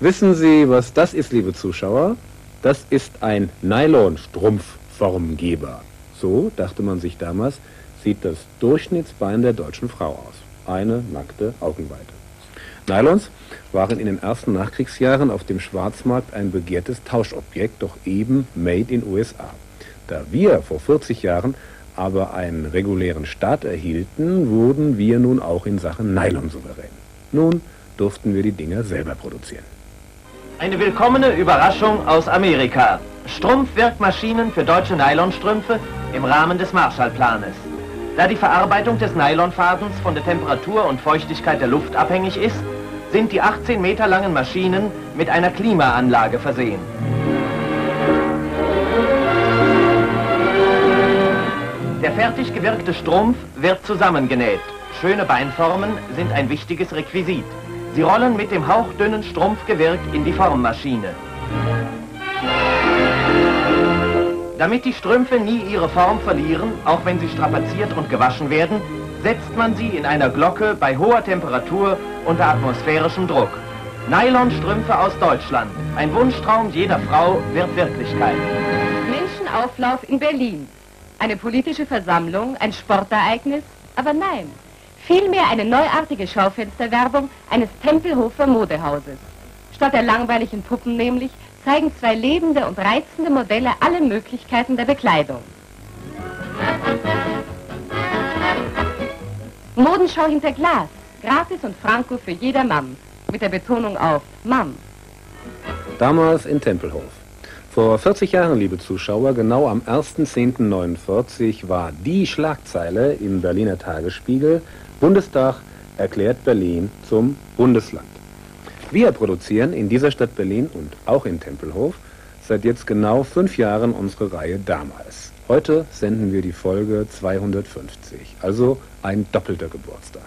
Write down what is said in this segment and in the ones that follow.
Wissen Sie, was das ist, liebe Zuschauer? Das ist ein Nylonstrumpfformgeber. So, dachte man sich damals, sieht das Durchschnittsbein der deutschen Frau aus. Eine nackte Augenweite. Nylons waren in den ersten Nachkriegsjahren auf dem Schwarzmarkt ein begehrtes Tauschobjekt, doch eben made in USA. Da wir vor 40 Jahren aber einen regulären Staat erhielten, wurden wir nun auch in Sachen Nylon souverän. Nun durften wir die Dinger selber produzieren. Eine willkommene Überraschung aus Amerika. Strumpfwirkmaschinen für deutsche Nylonstrümpfe im Rahmen des Marshallplanes. Da die Verarbeitung des Nylonfadens von der Temperatur und Feuchtigkeit der Luft abhängig ist, sind die 18 Meter langen Maschinen mit einer Klimaanlage versehen. Der fertig gewirkte Strumpf wird zusammengenäht. Schöne Beinformen sind ein wichtiges Requisit. Sie rollen mit dem hauchdünnen Strumpfgewirk in die Formmaschine. Damit die Strümpfe nie ihre Form verlieren, auch wenn sie strapaziert und gewaschen werden, setzt man sie in einer Glocke bei hoher Temperatur unter atmosphärischem Druck. Nylonstrümpfe aus Deutschland. Ein Wunschtraum jeder Frau wird Wirklichkeit. Menschenauflauf in Berlin. Eine politische Versammlung, ein Sportereignis, aber nein. Vielmehr eine neuartige Schaufensterwerbung eines Tempelhofer Modehauses. Statt der langweiligen Puppen nämlich zeigen zwei lebende und reizende Modelle alle Möglichkeiten der Bekleidung. Modenschau hinter Glas. Gratis und Franco für jeder Mann. Mit der Betonung auf Mann. Damals in Tempelhof. Vor 40 Jahren, liebe Zuschauer, genau am 1.10.49 war die Schlagzeile im Berliner Tagesspiegel Bundestag erklärt Berlin zum Bundesland. Wir produzieren in dieser Stadt Berlin und auch in Tempelhof seit jetzt genau fünf Jahren unsere Reihe damals. Heute senden wir die Folge 250, also ein doppelter Geburtstag.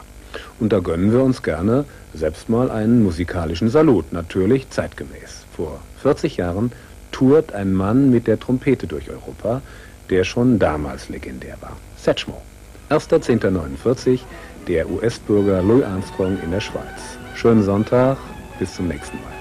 Und da gönnen wir uns gerne selbst mal einen musikalischen Salut, natürlich zeitgemäß. Vor 40 Jahren tourt ein Mann mit der Trompete durch Europa, der schon damals legendär war. Satchmo. 1.10.49, der US-Bürger Louis Armstrong in der Schweiz. Schönen Sonntag, bis zum nächsten Mal.